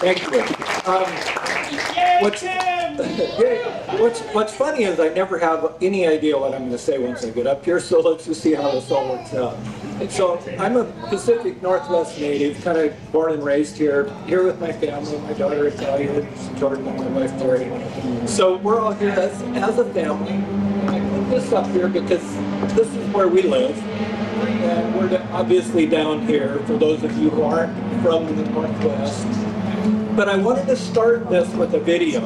Thank you. Um, what's, what's, what's funny is I never have any idea what I'm going to say once I get up here, so let's just see how this all works out. So I'm a Pacific Northwest native, kind of born and raised here, here with my family, my daughter Italia, Jordan, and my wife Tori. So we're all here as, as a family. I put this up here because this is where we live. And we're obviously down here, for those of you who aren't from the Northwest. But I wanted to start this with a video.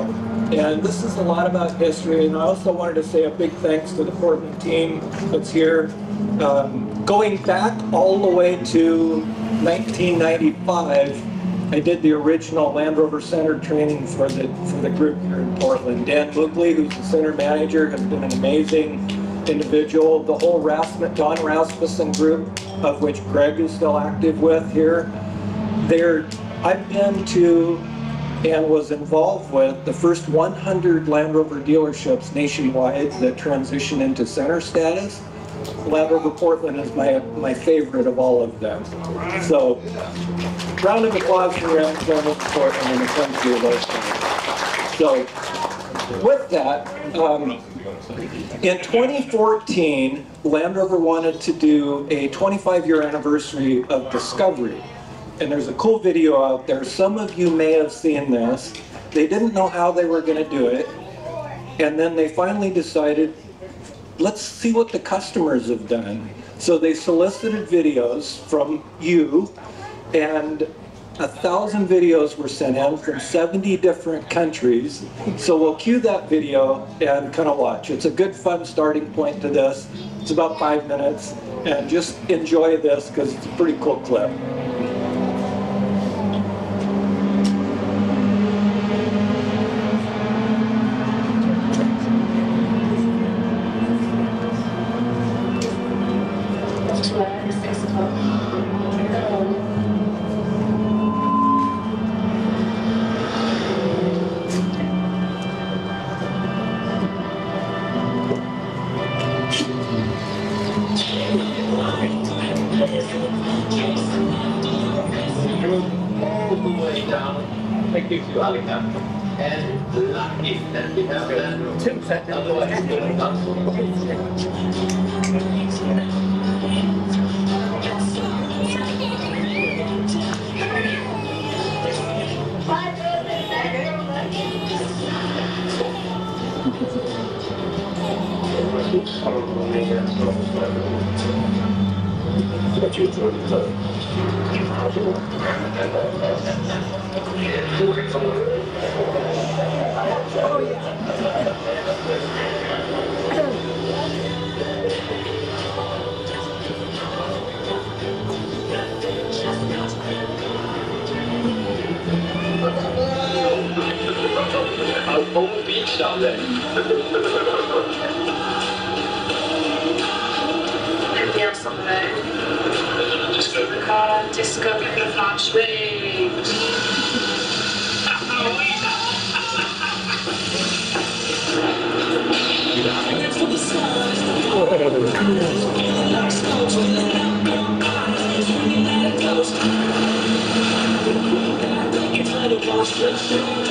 And this is a lot about history. And I also wanted to say a big thanks to the Portland team that's here. Um, going back all the way to 1995, I did the original Land Rover Center training for the for the group here in Portland. Dan Mugley, who's the center manager, has been an amazing individual. The whole Rasmus, Don Rasmussen group, of which Greg is still active with here, they're, I've been to and was involved with the first 100 Land Rover dealerships nationwide that transition into center status. Land Rover Portland is my, my favorite of all of them. So, round of applause for Land Rover Portland when it comes to those. So, with that, um, in 2014, Land Rover wanted to do a 25-year anniversary of Discovery. And there's a cool video out there. Some of you may have seen this. They didn't know how they were going to do it. And then they finally decided, let's see what the customers have done. So they solicited videos from you, and a thousand videos were sent in from 70 different countries. So we'll cue that video and kind of watch. It's a good, fun starting point to this. It's about five minutes, and just enjoy this because it's a pretty cool clip. Out the car, disco in the flash wave. That's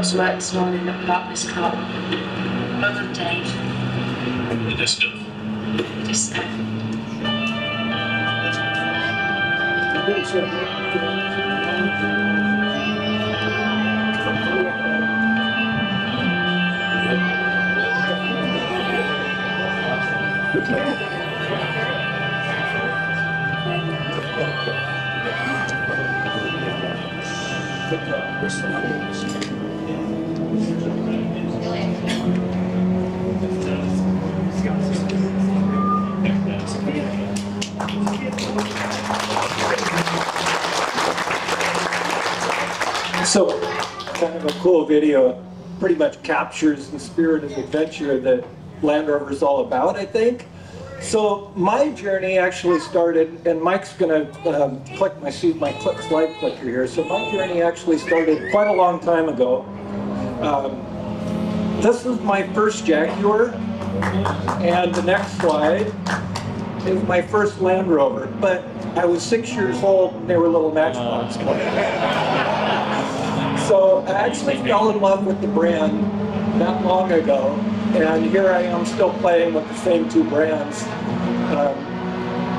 got to work this morning about this car. Other than Dave. The distance. Just uh, So, of a cool video, pretty much captures the spirit of adventure that Land Rover is all about, I think. So my journey actually started, and Mike's gonna um, click my see my click slide clicker here. So my journey actually started quite a long time ago. Um, this is my first Jaguar, and the next slide is my first Land Rover. But I was six years old, and they were little Matchbox cars. So I actually fell in love with the brand not long ago, and here I am still playing with the same two brands um,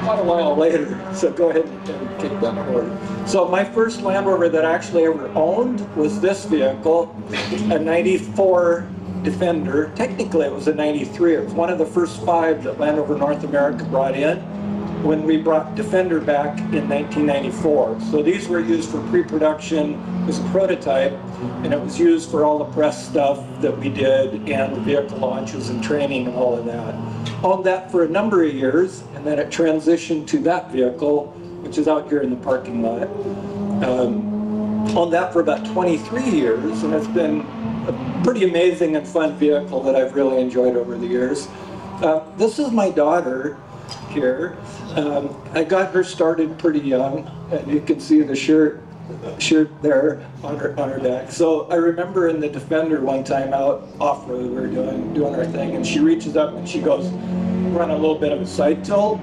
quite a while later. So go ahead and take that forward. So my first Land Rover that I actually ever owned was this vehicle, a 94 Defender. Technically it was a 93. It was one of the first five that Land Rover North America brought in when we brought Defender back in 1994. So these were used for pre-production as a prototype, and it was used for all the press stuff that we did and the vehicle launches and training and all of that. Owned that for a number of years, and then it transitioned to that vehicle, which is out here in the parking lot. Um, owned that for about 23 years, and it's been a pretty amazing and fun vehicle that I've really enjoyed over the years. Uh, this is my daughter here. Um, I got her started pretty young, and you can see the shirt shirt there on her on her back. So I remember in the Defender one time out off road, we were doing doing our thing, and she reaches up and she goes, run a little bit of a side tilt.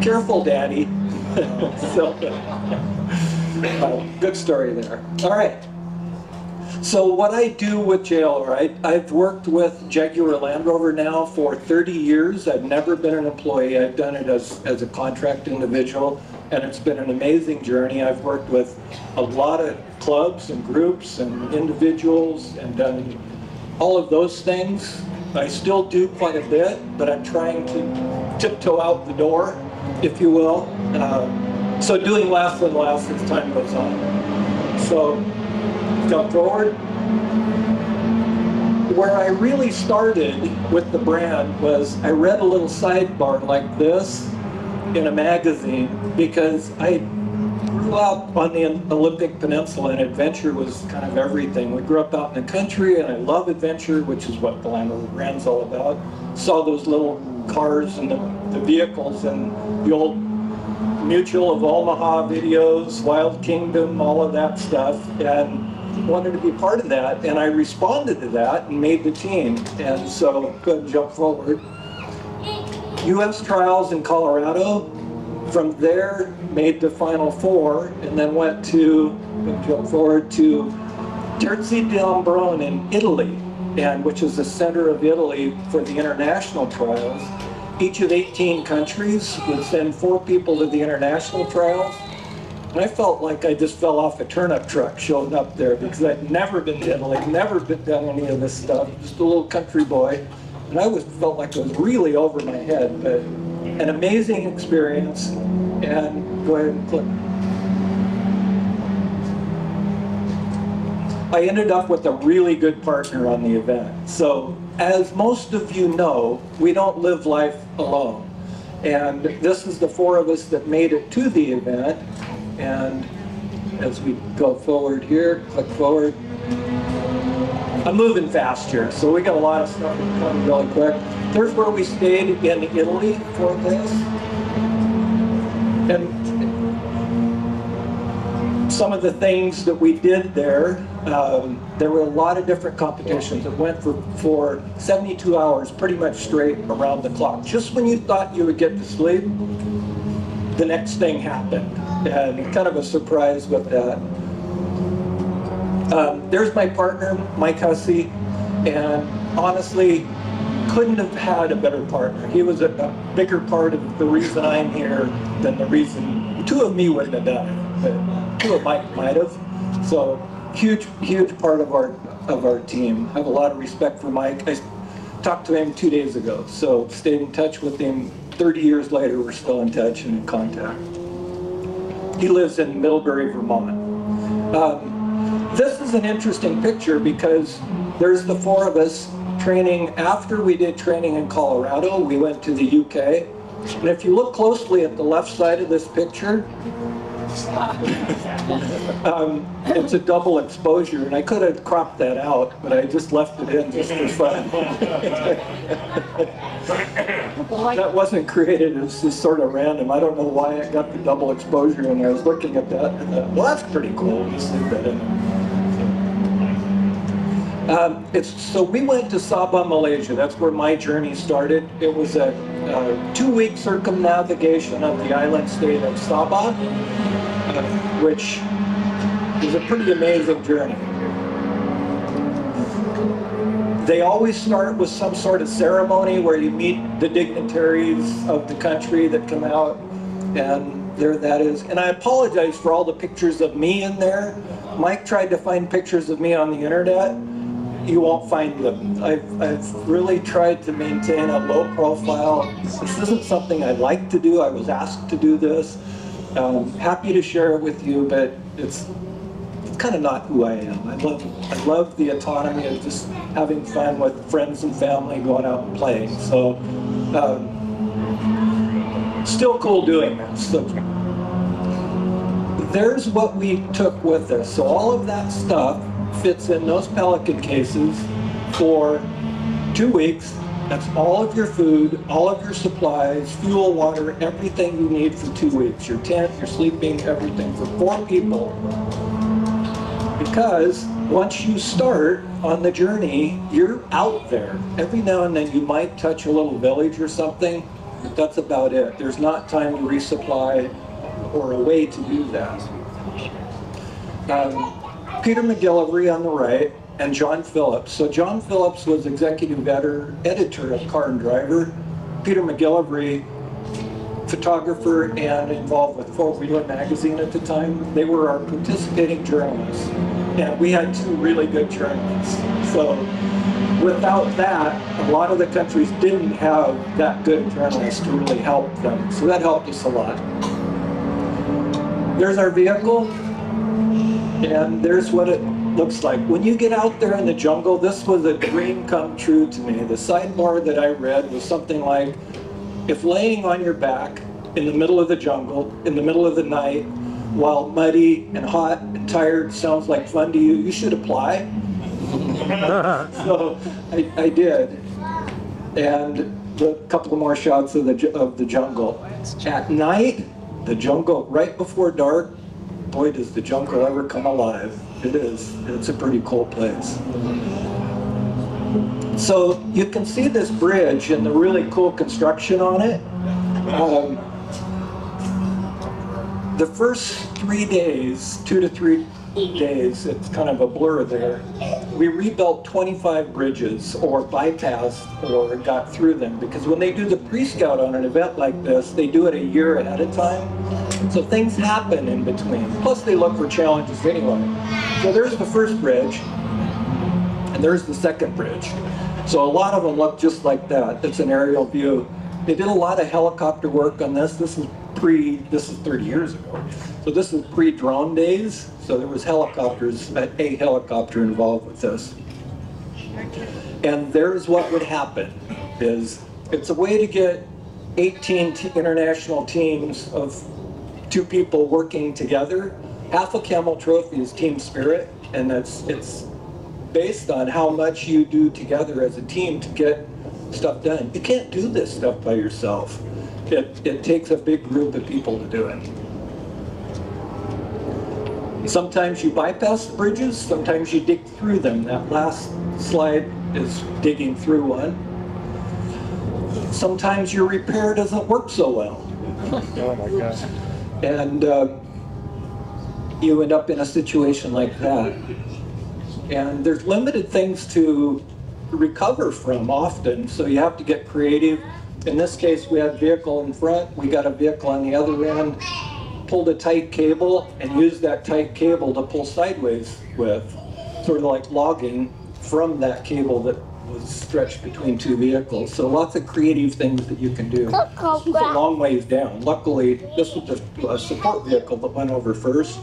Careful, Daddy. so uh, good story there. All right. So what I do with Jailrite, I've worked with Jaguar Land Rover now for 30 years. I've never been an employee. I've done it as, as a contract individual, and it's been an amazing journey. I've worked with a lot of clubs and groups and individuals and done all of those things. I still do quite a bit, but I'm trying to tiptoe out the door, if you will. Uh, so doing less and less as time goes on. So jump forward. Where I really started with the brand was I read a little sidebar like this in a magazine because I grew up on the Olympic Peninsula and adventure was kind of everything. We grew up out in the country and I love adventure, which is what the Land Rover brand's all about. Saw those little cars and the, the vehicles and the old Mutual of Omaha videos, Wild Kingdom, all of that stuff. And wanted to be part of that, and I responded to that and made the team. And so, ahead jump forward. U.S. trials in Colorado. From there, made the Final Four, and then went to, jump forward to Terzi d'Ambrone in Italy, and which is the center of Italy for the international trials. Each of 18 countries would send four people to the international trials, I felt like I just fell off a turnip truck showing up there because I'd never been to Italy, never been done any of this stuff, just a little country boy. And I was felt like it was really over my head, but an amazing experience. And go ahead and click. I ended up with a really good partner on the event. So as most of you know, we don't live life alone. And this is the four of us that made it to the event. And as we go forward here, click forward. I'm moving fast here, so we got a lot of stuff coming really quick. There's where we stayed in Italy for this. And some of the things that we did there, um, there were a lot of different competitions that went for, for 72 hours, pretty much straight around the clock. Just when you thought you would get to sleep, the next thing happened. And kind of a surprise with that. Um, there's my partner, Mike Hussey, and honestly, couldn't have had a better partner. He was a, a bigger part of the reason I'm here than the reason two of me wouldn't have done it, but two of Mike might have. So huge, huge part of our of our team. I have a lot of respect for Mike. I talked to him two days ago, so stayed in touch with him. 30 years later, we're still in touch and in contact. He lives in Middlebury, Vermont. Um, this is an interesting picture because there's the four of us training. After we did training in Colorado, we went to the UK. And if you look closely at the left side of this picture, um, it's a double exposure, and I could have cropped that out, but I just left it in just for fun. that wasn't created, it's just sort of random. I don't know why it got the double exposure, and I was looking at that, and thought, well, that's pretty cool. Just leave that in. Um, it's, so we went to Sabah, Malaysia. That's where my journey started. It was a, two-week circumnavigation of the island state of Sabah, uh, which is a pretty amazing journey. They always start with some sort of ceremony where you meet the dignitaries of the country that come out, and there that is. And I apologize for all the pictures of me in there. Mike tried to find pictures of me on the internet you won't find them. I've, I've really tried to maintain a low profile. This isn't something I like to do. I was asked to do this. Um, happy to share it with you, but it's, it's kind of not who I am. I love, I love the autonomy of just having fun with friends and family, going out and playing. So, um, still cool doing that. So, there's what we took with us. So all of that stuff fits in those Pelican cases for two weeks. That's all of your food, all of your supplies, fuel, water, everything you need for two weeks. Your tent, your sleeping, everything for four people. Because once you start on the journey, you're out there. Every now and then you might touch a little village or something, but that's about it. There's not time to resupply or a way to do that. Um, Peter McGillivray on the right, and John Phillips. So John Phillips was executive editor of Car and Driver. Peter McGillivray, photographer and involved with Four Wheeler magazine at the time. They were our participating journalists, and we had two really good journalists. So without that, a lot of the countries didn't have that good journalists to really help them. So that helped us a lot. There's our vehicle. And there's what it looks like. When you get out there in the jungle, this was a dream come true to me. The sidebar that I read was something like, if laying on your back in the middle of the jungle, in the middle of the night, while muddy and hot and tired sounds like fun to you, you should apply. so I, I, did. And a couple more shots of the, of the jungle. At night, the jungle, right before dark, boy, does the jungle ever come alive. It is. It's a pretty cool place. So you can see this bridge and the really cool construction on it. Um, the first three days, two to three days, it's kind of a blur there, we rebuilt 25 bridges or bypassed or got through them because when they do the pre-scout on an event like this, they do it a year ahead of time. So things happen in between. Plus they look for challenges anyway. So there's the first bridge and there's the second bridge. So a lot of them look just like that. It's an aerial view. They did a lot of helicopter work on this. This is pre, this is 30 years ago. So this is pre-drone days. So there was helicopters, a helicopter involved with this. And there's what would happen, is it's a way to get 18 international teams of two people working together. Half a camel trophy is team spirit, and it's, it's based on how much you do together as a team to get stuff done. You can't do this stuff by yourself. It, it takes a big group of people to do it. Sometimes you bypass the bridges, sometimes you dig through them. That last slide is digging through one. Sometimes your repair doesn't work so well. oh my gosh. And uh, you end up in a situation like that. And there's limited things to recover from often, so you have to get creative. In this case, we had vehicle in front, we got a vehicle on the other end, pulled a tight cable and used that tight cable to pull sideways with, sort of like logging from that cable that was stretched between two vehicles. So lots of creative things that you can do. This was a long ways down. Luckily, this was uh, support vehicle that went over first.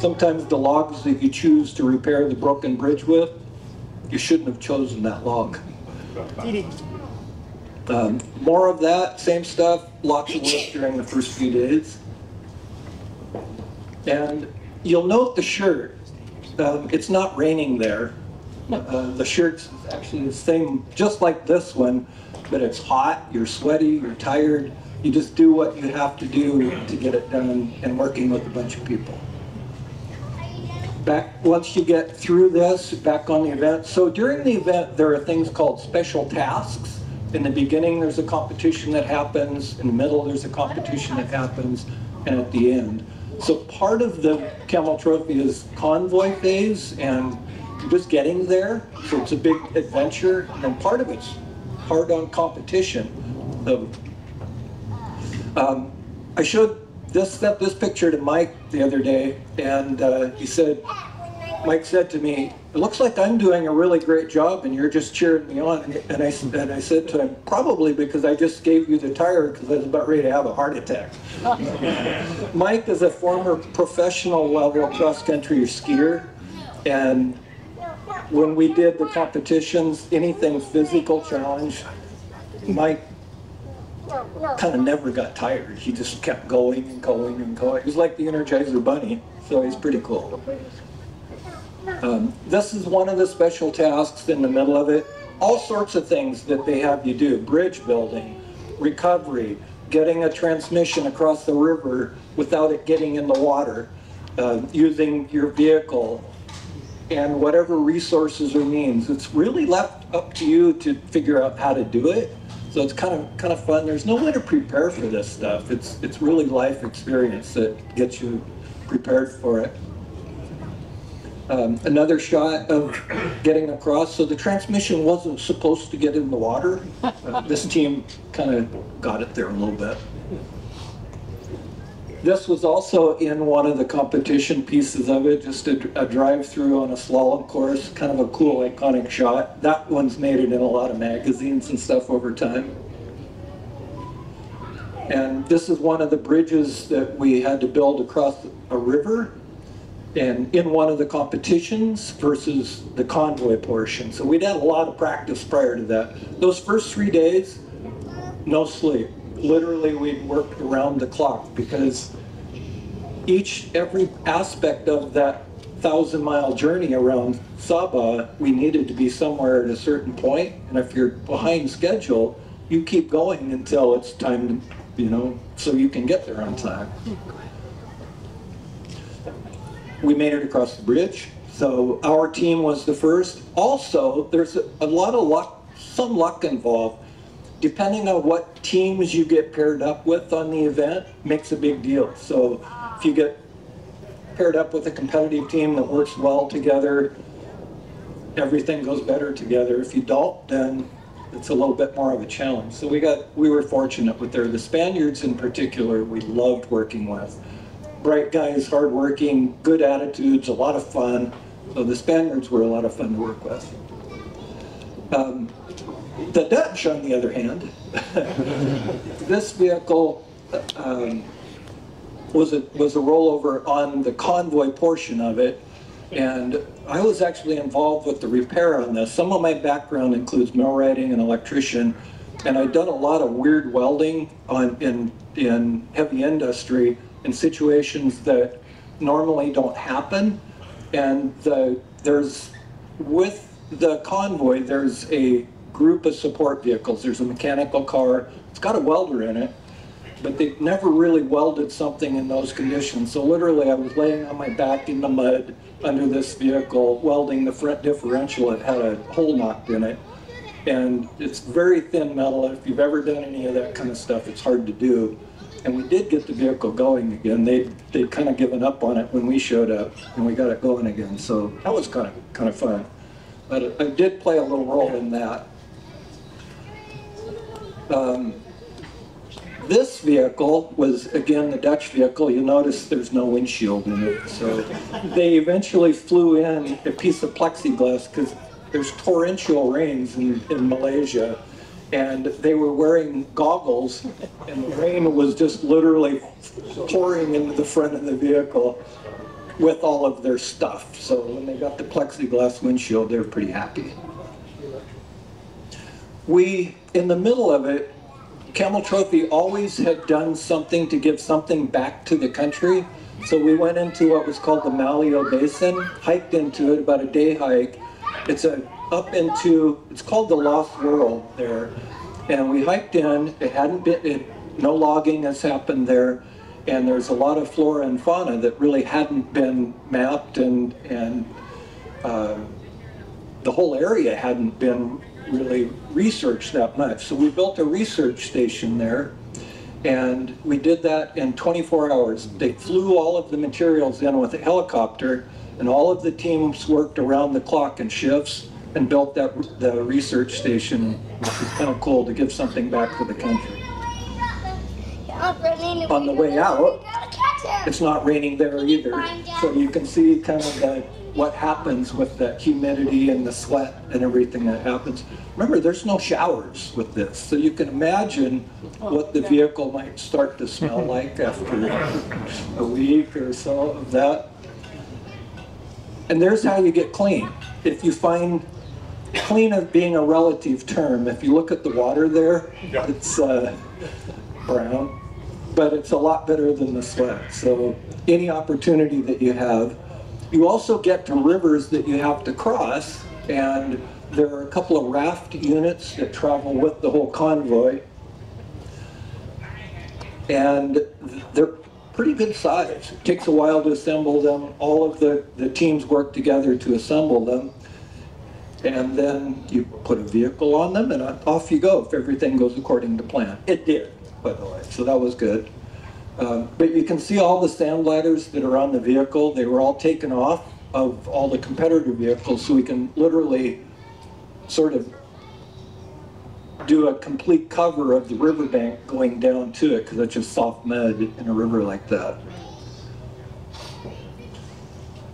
Sometimes the logs that you choose to repair the broken bridge with, you shouldn't have chosen that log. Um, more of that, same stuff, lots of work during the first few days. And you'll note the shirt. Um, it's not raining there. Uh, the shirt's actually the same, just like this one, but it's hot, you're sweaty, you're tired. You just do what you have to do to get it done and working with a bunch of people. Back, once you get through this, back on the event. So during the event, there are things called special tasks. In the beginning, there's a competition that happens. In the middle, there's a competition that happens. And at the end. So part of the Camel Trophy is convoy phase and just getting there. So it's a big adventure. And part of it's hard on competition. The, um, I showed this this picture to Mike the other day, and uh, he said, Mike said to me, "It looks like I'm doing a really great job, and you're just cheering me on." And, I and I said to him, "Probably because I just gave you the tire because I was about ready to have a heart attack." Mike is a former professional level cross country skier, and when we did the competitions, anything physical challenge, Mike kind of never got tired. He just kept going and going and going. He was like the Energizer Bunny, so he's pretty cool. Um, this is one of the special tasks in the middle of it. All sorts of things that they have you do. Bridge building, recovery, getting a transmission across the river without it getting in the water, uh, using your vehicle, and whatever resources or means. It's really left up to you to figure out how to do it. So it's kind of kind of fun. There's no way to prepare for this stuff. It's it's really life experience that gets you prepared for it. Um, another shot of getting across. So the transmission wasn't supposed to get in the water. Uh, this team kind of got it there a little bit. This was also in one of the competition pieces of it, just a, a drive-through on a slalom course, kind of a cool iconic shot. That one's made it in a lot of magazines and stuff over time. And this is one of the bridges that we had to build across a river and in one of the competitions versus the convoy portion. So we'd had a lot of practice prior to that. Those first three days, no sleep literally we worked around the clock because each, every aspect of that thousand mile journey around Sabah, we needed to be somewhere at a certain point. And if you're behind schedule, you keep going until it's time to, you know, so you can get there on time. We made it across the bridge. So our team was the first. Also, there's a, a lot of luck, some luck involved depending on what teams you get paired up with on the event makes a big deal. So if you get paired up with a competitive team that works well together, everything goes better together. If you don't, then it's a little bit more of a challenge. So we got we were fortunate with there. The Spaniards in particular, we loved working with. Bright guys, hardworking, good attitudes, a lot of fun. So the Spaniards were a lot of fun to work with. Um, the Dutch, on the other hand, this vehicle um, was a was a rollover on the convoy portion of it, and I was actually involved with the repair on this. Some of my background includes millwrighting and electrician, and I'd done a lot of weird welding on in in heavy industry in situations that normally don't happen, and the there's with the convoy there's a group of support vehicles. There's a mechanical car. It's got a welder in it, but they've never really welded something in those conditions. So literally I was laying on my back in the mud under this vehicle, welding the front differential. It had a hole knocked in it. And it's very thin metal. If you've ever done any of that kind of stuff, it's hard to do. And we did get the vehicle going again. They, they'd kind of given up on it when we showed up, and we got it going again. So that was kind of, kind of fun. But I did play a little role in that. Um, This vehicle was, again, the Dutch vehicle. You notice there's no windshield in it. So they eventually flew in a piece of plexiglass because there's torrential rains in, in Malaysia. And they were wearing goggles and the rain was just literally pouring into the front of the vehicle with all of their stuff. So when they got the plexiglass windshield, they were pretty happy. We, in the middle of it, Camel Trophy always had done something to give something back to the country. So we went into what was called the Maliau Basin, hiked into it, about a day hike. It's a up into, it's called the Lost World there. And we hiked in, it hadn't been, it, no logging has happened there. And there's a lot of flora and fauna that really hadn't been mapped and, and uh, the whole area hadn't been really researched that much. So we built a research station there and we did that in 24 hours. They flew all of the materials in with a helicopter and all of the teams worked around the clock in shifts and built that the research station, which was kind of cool to give something back to the country. On the way out, It's not raining there either, so you can see kind of the, what happens with the humidity and the sweat and everything that happens. Remember, there's no showers with this, so you can imagine what the vehicle might start to smell like after a week or so of that. And there's how you get clean. If you find clean as being a relative term, if you look at the water there, it's uh, brown, but it's a lot better than the sweat. So any opportunity that you have. You also get to rivers that you have to cross, and there are a couple of raft units that travel with the whole convoy. And they're pretty good size. It takes a while to assemble them. All of the, the teams work together to assemble them. And then you put a vehicle on them and off you go if everything goes according to plan. It did, by the way, so that was good. Um, But you can see all the sand ladders that are on the vehicle. They were all taken off of all the competitor vehicles, so we can literally sort of do a complete cover of the riverbank going down to it, because it's just soft mud in a river like that.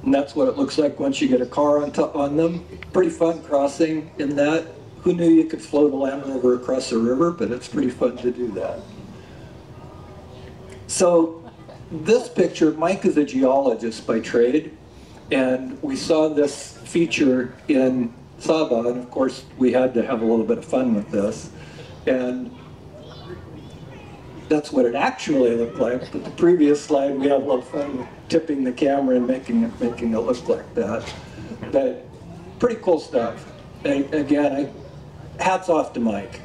And that's what it looks like once you get a car on top on them. Pretty fun crossing in that. Who knew you could float a Land Rover across a river, but it's pretty fun to do that. So this picture, Mike is a geologist by trade, and we saw this feature in Sabah, and of course we had to have a little bit of fun with this. And that's what it actually looked like. But the previous slide, we had a little fun tipping the camera and making it making it look like that. But pretty cool stuff. And again, I, hats off to Mike.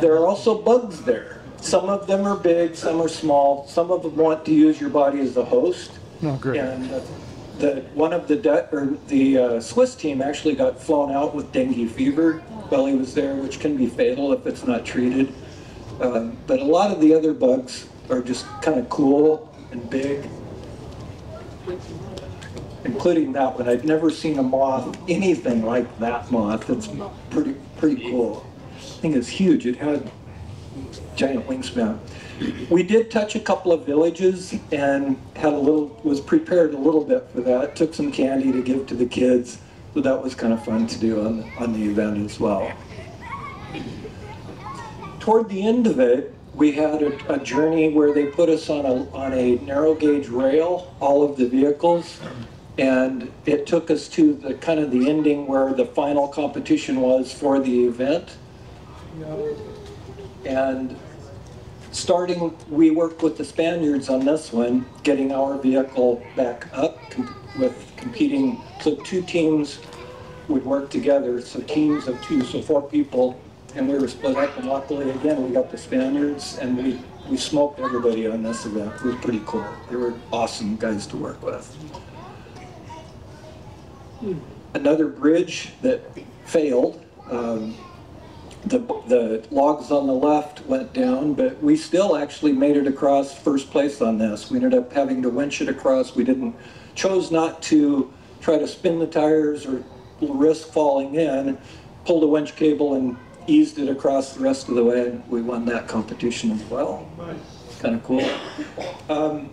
There are also bugs there. Some of them are big, some are small. Some of them want to use your body as a host. Oh, great. And uh, the, one of the, Du- or the uh, Swiss team actually got flown out with dengue fever while he was there, which can be fatal if it's not treated. Um, But a lot of the other bugs are just kind of cool and big, including that one. I've never seen a moth, anything like that moth. It's pretty, pretty cool. I is huge. It had giant wingspan. We did touch a couple of villages and had a little, was prepared a little bit for that. Took some candy to give to the kids, so that was kind of fun to do on, on the event as well. Toward the end of it, we had a, a journey where they put us on a, on a narrow gauge rail, all of the vehicles, and it took us to the kind of the ending where the final competition was for the event. And starting, we worked with the Spaniards on this one, getting our vehicle back up com- with competing. So two teams would work together, so teams of two, so four people, and we were split up. And luckily, again, we got the Spaniards, and we we smoked everybody on this event. It was pretty cool. They were awesome guys to work with. Another bridge that failed. Um, the, the logs on the left went down, but we still actually made it across first place on this. We ended up having to winch it across. We didn't, chose not to try to spin the tires or risk falling in, pulled a winch cable and eased it across the rest of the way. and We won that competition as well. Kind of cool. Um,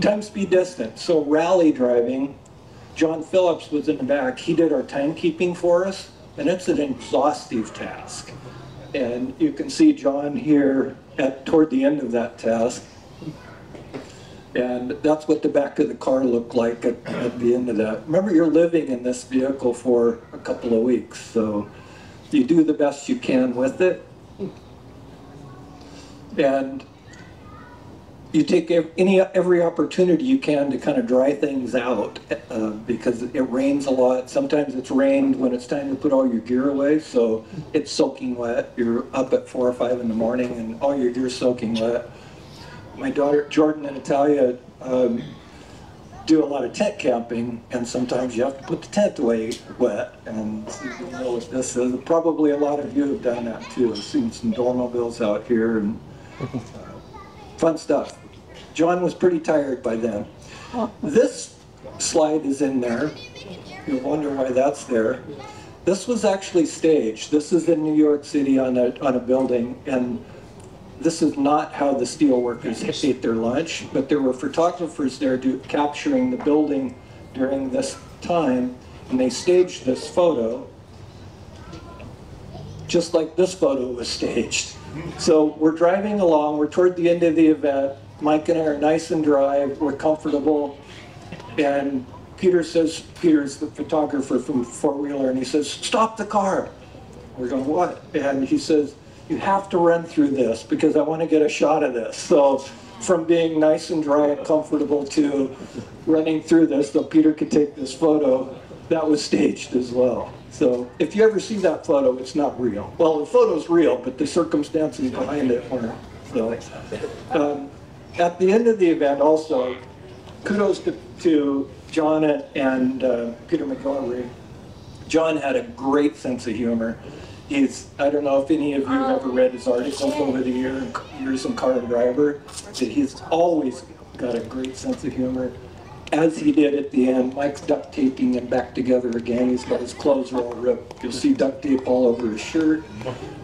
time, speed, distance. So rally driving, John Phillips was in the back. He did our timekeeping for us, and it's an exhaustive task. And you can see John here at toward the end of that task. And that's what the back of the car looked like at, at the end of that. Remember, you're living in this vehicle for a couple of weeks, so you do the best you can with it. And you take any every opportunity you can to kind of dry things out uh, because it rains a lot. Sometimes it's rained when it's time to put all your gear away, so it's soaking wet. You're up at four or five in the morning, and all your gear's soaking wet. My daughter Jordan and Natalia um, do a lot of tent camping, and sometimes you have to put the tent away wet. And you know this is. Probably a lot of you have done that too. I've seen some dormobiles out here and fun stuff. John was pretty tired by then. This slide is in there. You'll wonder why that's there. This was actually staged. This is in New York City on a, on a building, and this is not how the steelworkers ate their lunch, but there were photographers there do, capturing the building during this time, and they staged this photo just like this photo was staged. So we're driving along, we're toward the end of the event. Mike and I are nice and dry, we're comfortable. And Peter says, Peter's the photographer from Four Wheeler, and he says, Stop the car. We're going, What? And he says, You have to run through this because I want to get a shot of this. So from being nice and dry and comfortable to running through this so Peter could take this photo, that was staged as well. So if you ever see that photo, it's not real. Well, the photo's real, but the circumstances behind it weren't. So, um, at the end of the event, also, kudos to, to John and, uh, Peter McGillivray. John had a great sense of humor. He's, I don't know if any of you have ever read his articles over the year, years in Car and Driver, but he's always got a great sense of humor. As he did at the end, Mike's duct taping him back together again. He's got his clothes all ripped. You'll see duct tape all over his shirt.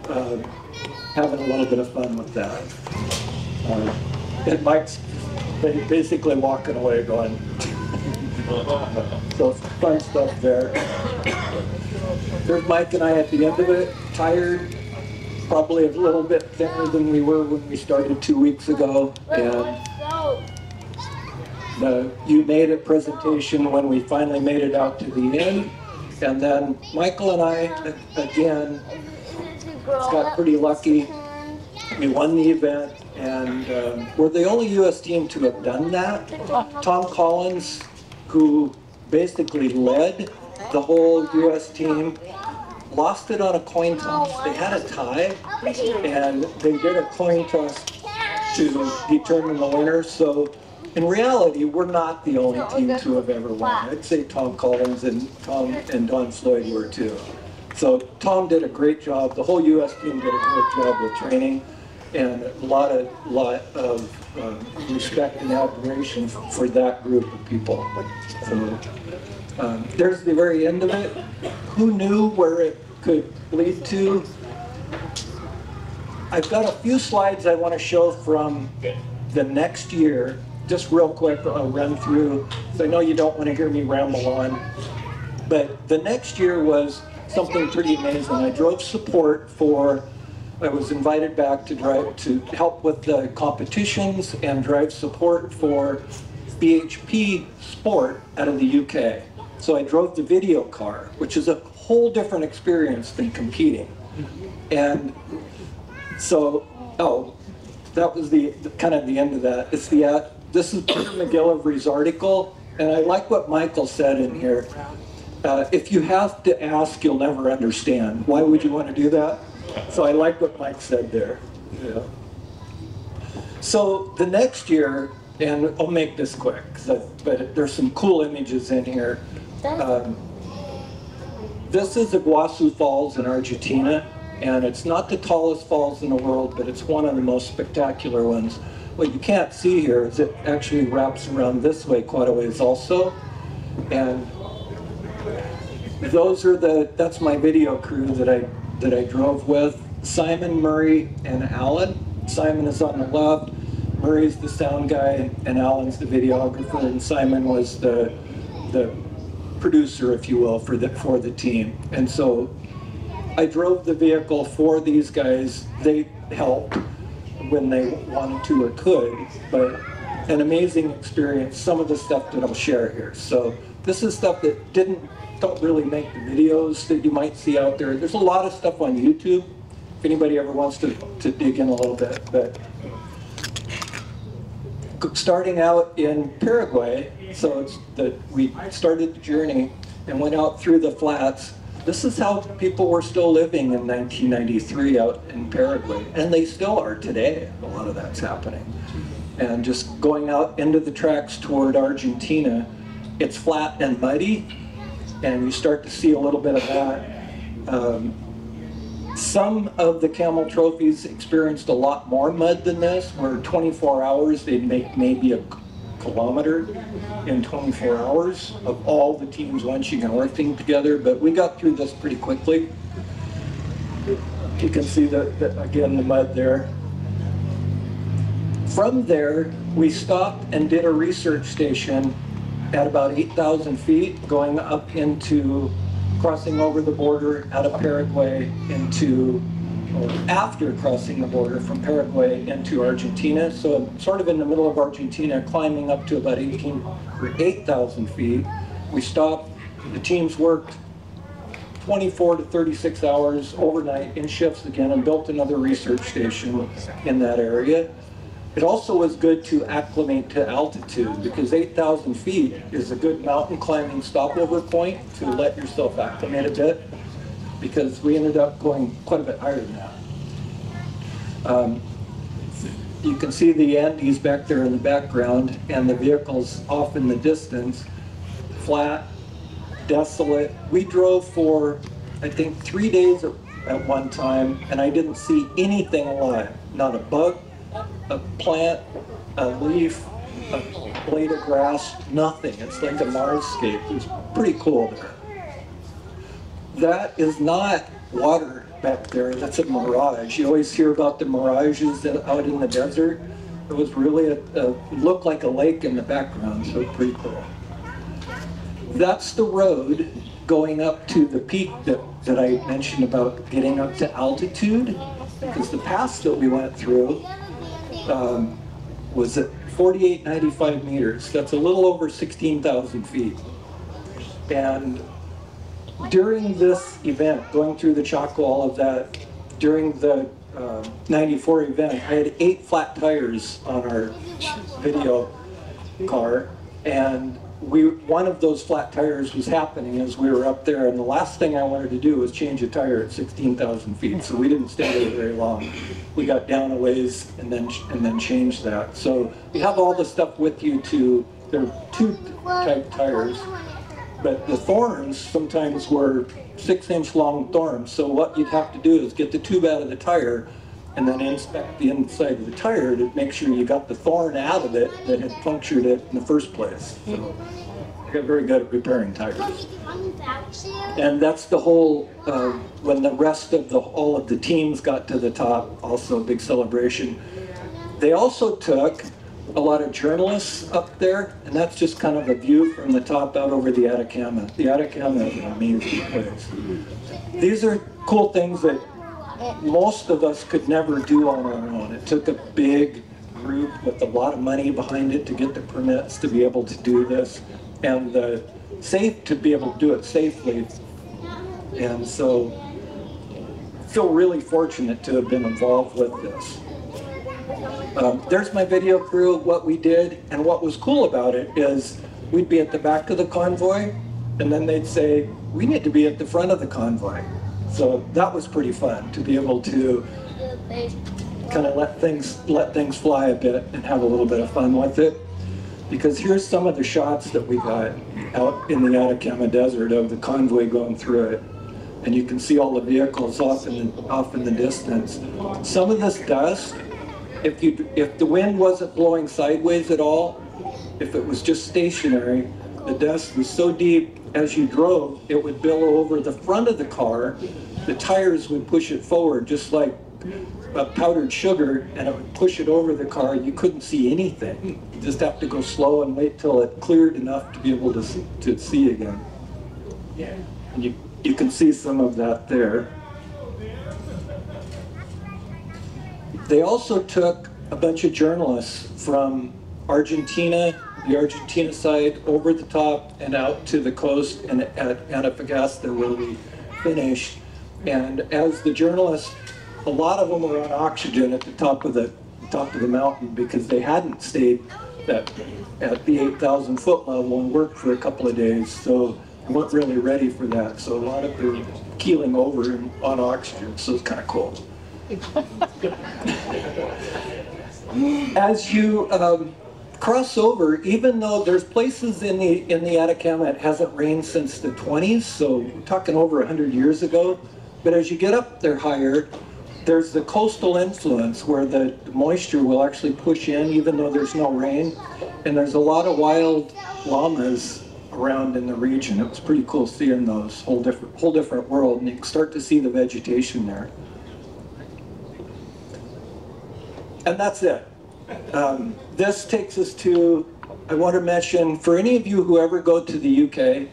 Uh, having a little bit of fun with that. Uh, and Mike's basically walking away going, so fun stuff there. There's Mike and I at the end of it, tired, probably a little bit thinner than we were when we started two weeks ago. And the You Made It presentation when we finally made it out to the end. And then Michael and I, again, got pretty lucky. We won the event, and um, we're the only U.S. team to have done that. Tom Collins, who basically led the whole U.S. team, lost it on a coin toss. They had a tie, and they did a coin toss to determine the winner. So in reality, we're not the only team to have ever won. I'd say Tom Collins and Tom and Don Floyd were too. So Tom did a great job. The whole U.S. team did a great job with training, and a lot of lot of um, respect and admiration for, that group of people. So um, there's the very end of it. Who knew where it could lead to? I've got a few slides I want to show from the next year. Just real quick, I'll run through. 'cause I know you don't want to hear me ramble on. But the next year was something pretty amazing. I drove support for, I was invited back to drive, to help with the competitions and drive support for BHP Sport out of the UK. So I drove the video car, which is a whole different experience than competing. And so, oh, that was the, the- kind of the end of that. It's the, uh, this is Peter McGillivray's article, and I like what Michael said in here. Uh, if you have to ask, you'll never understand. Why would you want to do that? So I like what Mike said there. Yeah. So the next year, and I'll make this quick, but there's some cool images in here. Um, this is Iguazu Falls in Argentina, And it's not the tallest falls in the world, but it's one of the most spectacular ones. What you can't see here is it actually wraps around this way quite a ways also. And those are the, that's my video crew that I, that I drove with. Simon, Murray, and Alan. Simon is on the left, Murray's the sound guy, and Alan's the videographer, and Simon was the, the producer, if you will, for the, for the team. And so I drove the vehicle for these guys. They helped when they wanted to or could, but an amazing experience. Some of the stuff that I'll share here. So this is stuff that didn't, don't really make the videos that you might see out there. There's a lot of stuff on YouTube, if anybody ever wants to, to dig in a little bit, but starting out in Paraguay, so it's that we started the journey and went out through the flats. This is how people were still living in 1993 out in Paraguay, and they still are today. A lot of that's happening. And just going out into the tracks toward Argentina, it's flat and muddy, and you start to see a little bit of that. Um, some of the camel trophies experienced a lot more mud than this, where 24 hours they'd make maybe a kilometer in 24 hours of all the teams lunching and working together, but we got through this pretty quickly. You can see that, that again, the mud there. From there, we stopped and did a research station at about 8,000 feet, going up into crossing over the border out of Paraguay into, after crossing the border from Paraguay into Argentina. So sort of in the middle of Argentina, climbing up to about 18 or 8,000 feet. We stopped, the teams worked 24 to 36 hours overnight in shifts again and built another research station in that area. It also was good to acclimate to altitude because 8,000 feet is a good mountain climbing stopover point to let yourself acclimate a bit because we ended up going quite a bit higher than that. Um, you can see the Andes back there in the background and the vehicles off in the distance, flat, desolate. We drove for, I think, three days at, one time and I didn't see anything alive. Not a bug, a plant, a leaf, a blade of grass, nothing. It's like a Marscape. It's pretty cool there. That is not water back there. That's a mirage. You always hear about the mirages that out in the desert. It was really a, a looked like a lake in the background, so pretty cool. That's the road going up to the peak that, that I mentioned about getting up to altitude, because the pass that we went through um, was at 4895 meters. That's a little over 16,000 feet. And during this event, going through the Chaco, all of that, during the uh, 94 event, I had eight flat tires on our video car. And we, one of those flat tires was happening as we were up there. And the last thing I wanted to do was change a tire at 16,000 feet. So we didn't stay there very long. We got down a ways and then, and then changed that. So you have all the stuff with you to, there are tube type tires. But the thorns sometimes were six inch long thorns. So what you'd have to do is get the tube out of the tire and then inspect the inside of the tire to make sure you got the thorn out of it that had punctured it in the first place. So I got very good at repairing tires. And that's the whole, uh, when the rest of the, all of the teams got to the top, also a big celebration. They also took a lot of journalists up there, and that's just kind of a view from the top out over the Atacama. The Atacama place. These are cool things that most of us could never do on our own. It took a big group with a lot of money behind it to get the permits to be able to do this, and the safe to be able to do it safely. And so, I feel really fortunate to have been involved with this. Um, there's my video crew, what we did, and what was cool about it is we'd be at the back of the convoy, and then they'd say, we need to be at the front of the convoy. So that was pretty fun to be able to kind of let things let things fly a bit and have a little bit of fun with it. Because here's some of the shots that we got out in the Atacama Desert of the convoy going through it. and you can see all the vehicles off in the, off in the distance. Some of this dust, if you, if the wind wasn't blowing sideways at all, if it was just stationary, the dust was so deep as you drove, it would billow over the front of the car. The tires would push it forward, just like uh, powdered sugar, and it would push it over the car. You couldn't see anything. You just have to go slow and wait till it cleared enough to be able to see, to see again. Yeah. And you, you can see some of that there. They also took a bunch of journalists from Argentina, the Argentina side, over the top and out to the coast and at Antofagasta where we finished. And as the journalists, a lot of them were on oxygen at the top of the top of the mountain because they hadn't stayed at, at the 8,000 foot level and worked for a couple of days. So they weren't really ready for that. So a lot of them were keeling over on oxygen. So it's kind of cool. As you um, cross over, even though there's places in the in the Atacama it hasn't rained since the 20s, so we're talking over 100 years ago. But as you get up there higher, there's the coastal influence where the moisture will actually push in even though there's no rain. And there's a lot of wild llamas around in the region. It was pretty cool seeing those, whole different, whole different world. And you can start to see the vegetation there. And that's it. Um, this takes us to, I want to mention, for any of you who ever go to the UK,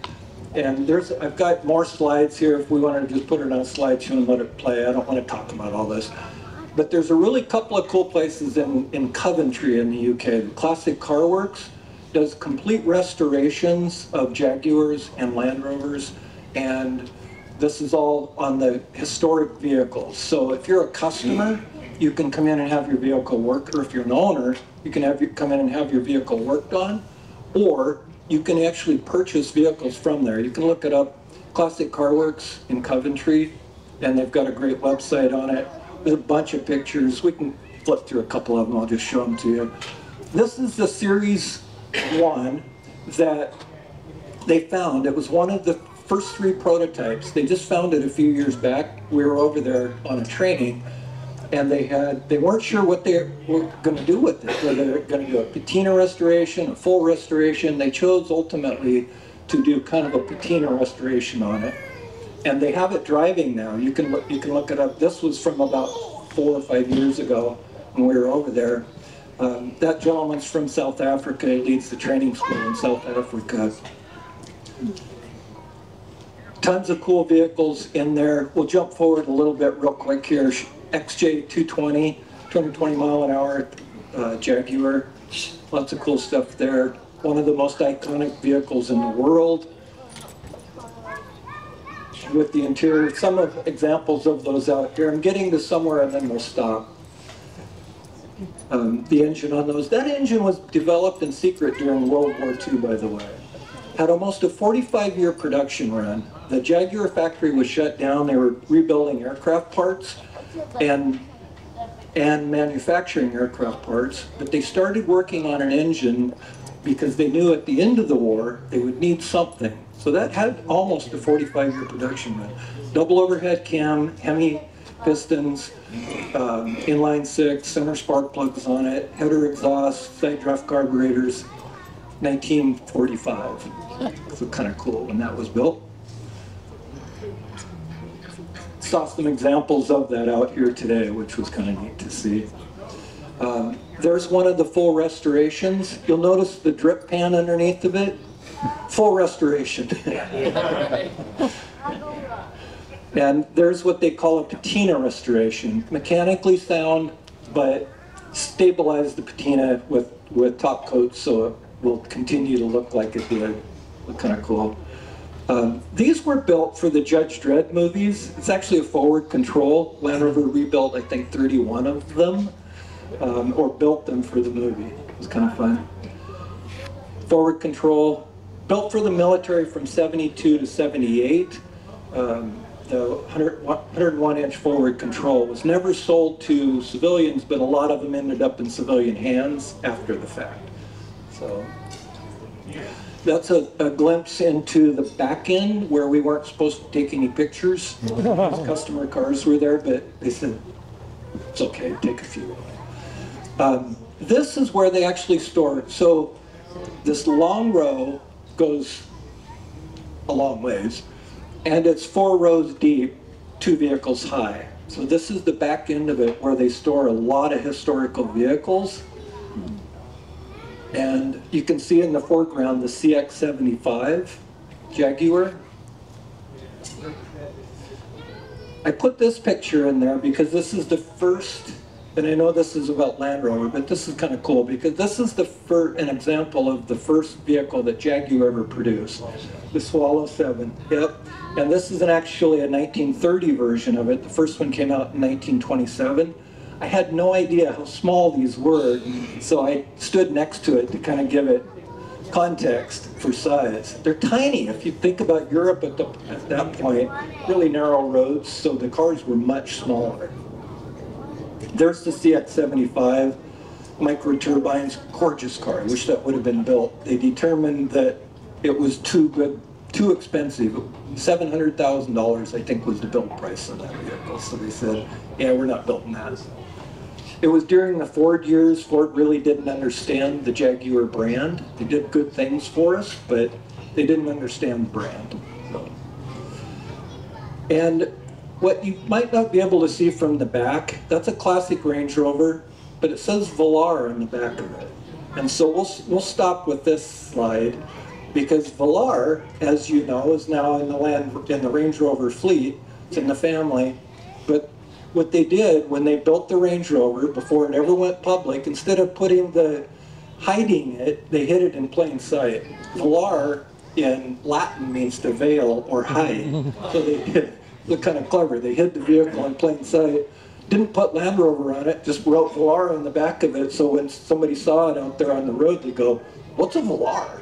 and there's, I've got more slides here if we want to just put it on a slideshow and let it play. I don't want to talk about all this. But there's a really couple of cool places in, in Coventry in the UK. The Classic Car Works does complete restorations of Jaguars and Land Rovers. And this is all on the historic vehicles. So if you're a customer, you can come in and have your vehicle worked, or if you're an owner, you can have you come in and have your vehicle worked on, or you can actually purchase vehicles from there. You can look it up, Classic Car Works in Coventry, and they've got a great website on it. There's a bunch of pictures. We can flip through a couple of them. I'll just show them to you. This is the Series 1 that they found. It was one of the first three prototypes. They just found it a few years back. We were over there on a training and they had they weren't sure what they were going to do with it. Whether they were going to do a patina restoration, a full restoration. They chose ultimately to do kind of a patina restoration on it, and they have it driving now. You can look you can look it up. This was from about four or five years ago when we were over there. Um, that gentleman's from South Africa. He leads the training school in South Africa. Tons of cool vehicles in there. We'll jump forward a little bit real quick here. XJ220, 220 mile an hour uh, Jaguar. Lots of cool stuff there. One of the most iconic vehicles in the world. With the interior, some of examples of those out here. I'm getting to somewhere and then we'll stop. Um, the engine on those. That engine was developed in secret during World War II, by the way. Had almost a 45 year production run. The Jaguar factory was shut down. They were rebuilding aircraft parts and and manufacturing aircraft parts, but they started working on an engine because they knew at the end of the war they would need something. So that had almost a 45-year production run. Double overhead cam, Hemi pistons, um, inline six, center spark plugs on it, header exhaust, side draft carburetors, 1945. So kind of cool when that was built saw some examples of that out here today, which was kind of neat to see. Um, there's one of the full restorations. You'll notice the drip pan underneath of it. Full restoration. and there's what they call a patina restoration. Mechanically sound, but stabilize the patina with, with top coats so it will continue to look like it did. Look kind of cool. Um, these were built for the Judge Dredd movies. It's actually a forward control. Land Rover rebuilt, I think, 31 of them, um, or built them for the movie. It was kind of fun. Forward control, built for the military from 72 to 78. Um, the 100, 101 inch forward control was never sold to civilians, but a lot of them ended up in civilian hands after the fact. So that's a, a glimpse into the back end where we weren't supposed to take any pictures. Because Customer cars were there, but they said, it's okay, take a few. Um, this is where they actually store it. So this long row goes a long ways, and it's four rows deep, two vehicles high. So this is the back end of it where they store a lot of historical vehicles. And you can see in the foreground the CX-75 Jaguar. I put this picture in there because this is the first, and I know this is about Land Rover, but this is kind of cool because this is the fir- an example of the first vehicle that Jaguar ever produced, the Swallow 7. Yep. And this is an actually a 1930 version of it. The first one came out in 1927. I had no idea how small these were, so I stood next to it to kind of give it context for size. They're tiny. If you think about Europe at, the, at that point, really narrow roads, so the cars were much smaller. There's the CX-75 microturbines, gorgeous car. I wish that would have been built. They determined that it was too good, too expensive. Seven hundred thousand dollars, I think, was the build price of that vehicle. So they said, "Yeah, we're not building that." It was during the Ford years. Ford really didn't understand the Jaguar brand. They did good things for us, but they didn't understand the brand. And what you might not be able to see from the back, that's a classic Range Rover, but it says Velar on the back of it. And so we'll, we'll stop with this slide because Velar, as you know, is now in the land in the Range Rover fleet. It's in the family. What they did when they built the Range Rover before it ever went public, instead of putting the hiding it, they hid it in plain sight. Velar in Latin means to veil or hide. So they did. Look kind of clever. They hid the vehicle in plain sight. Didn't put Land Rover on it, just wrote Velar on the back of it. So when somebody saw it out there on the road, they go, "What's a Velar?"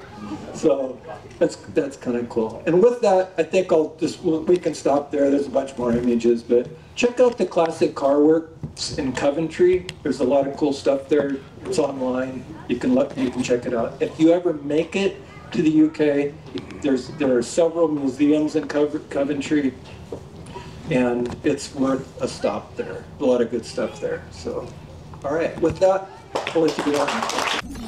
So that's that's kind of cool. And with that, I think I'll just we can stop there. There's a bunch more images, but check out the classic car works in Coventry. There's a lot of cool stuff there. It's online. You can look. You can check it out. If you ever make it to the UK, there's there are several museums in Cov- Coventry, and it's worth a stop there. A lot of good stuff there. So, all right. With that, I'll let you go.